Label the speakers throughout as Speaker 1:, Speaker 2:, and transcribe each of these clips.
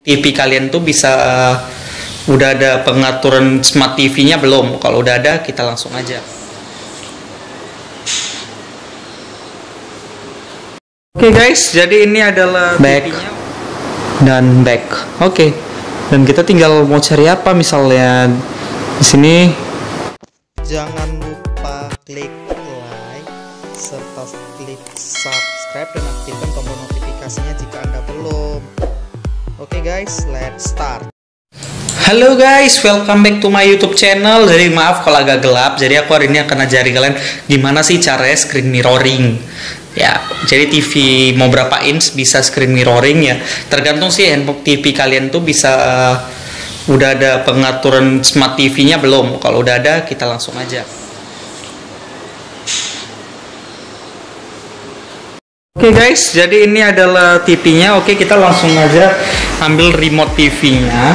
Speaker 1: TV kalian tuh bisa udah ada pengaturan smart TV-nya belum? Kalau udah ada, kita langsung aja. Oke guys, jadi ini adalah back dan back. Oke. Dan kita tinggal mau cari apa misalnya di sini
Speaker 2: Jangan lupa klik like serta klik subscribe dan aktifkan tombol notifikasinya jika Anda belum. Oke guys, let's start.
Speaker 1: Halo guys, welcome back to my YouTube channel. Jadi maaf kalau agak gelap. Jadi aku hari ini akan ajari kalian gimana sih caranya screen mirroring. Ya, jadi TV mau berapa inch bisa screen mirroring ya. Tergantung sih handphone TV kalian tuh bisa udah ada pengaturan smart TV-nya belum. Kalau udah ada, kita langsung aja. Oke guys, jadi ini adalah TV-nya. Oke, kita langsung aja ambil remote TV-nya.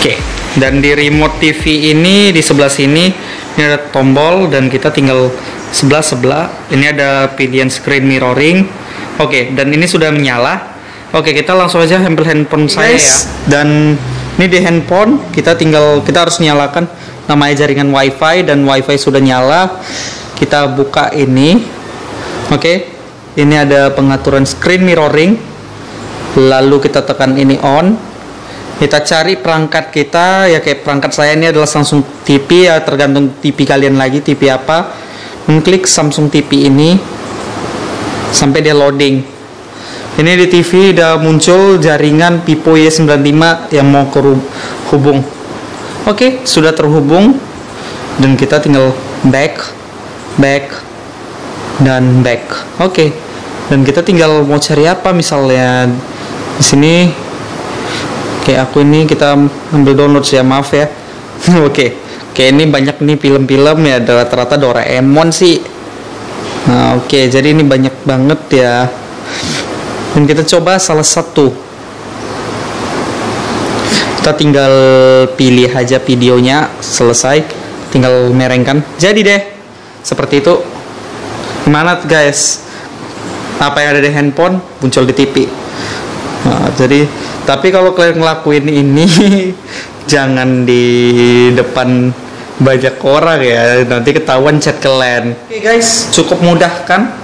Speaker 1: Oke, dan di remote TV ini di sebelah sini ini ada tombol dan kita tinggal sebelah sebelah. Ini ada pilihan screen mirroring. Oke, dan ini sudah menyala. Oke, kita langsung aja ambil handphone saya ya. Dan ini di handphone kita tinggal kita harus nyalakan namanya jaringan WiFi dan WiFi sudah nyala. Kita buka ini. Oke, ini ada pengaturan screen mirroring. Lalu kita tekan ini on. Kita cari perangkat kita. Ya kayak perangkat saya ini adalah Samsung TV ya. Tergantung TV kalian lagi TV apa. Mengklik Samsung TV ini. Sampai dia loading. Ini di TV udah muncul jaringan Pipo Y95 yang mau ke hubung. Oke sudah terhubung. Dan kita tinggal back back dan back. Oke dan kita tinggal mau cari apa misalnya di sini kayak aku ini kita ambil download ya maaf ya. Oke okay. kayak ini banyak nih film-film ya rata-rata Doraemon sih. Nah oke okay. jadi ini banyak banget ya. Dan kita coba salah satu. Kita tinggal pilih aja videonya selesai tinggal merengkan. Jadi deh seperti itu. Gimana guys apa yang ada di handphone muncul di TV nah, jadi tapi kalau kalian ngelakuin ini jangan di depan banyak orang ya. Nanti ketahuan chat kalian. Oke okay guys. Cukup mudah kan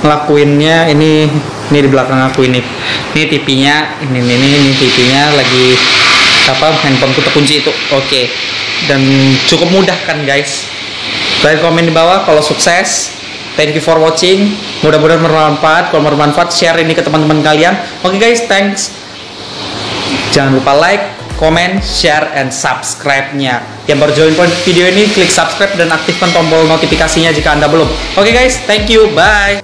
Speaker 1: ngelakuinnya? Ini ini di belakang aku ini. Ini TV-nya ini ini ini TV-nya lagi apa handphone kita kunci itu. Oke. Okay. dan cukup mudah kan guys? Kalian komen di bawah kalau sukses thank you for watching mudah-mudahan bermanfaat kalau bermanfaat share ini ke teman-teman kalian oke okay guys thanks Jangan lupa like, comment, share, and subscribe-nya. Yang baru join video ini, klik subscribe dan aktifkan tombol notifikasinya jika Anda belum. Oke okay guys, thank you, bye!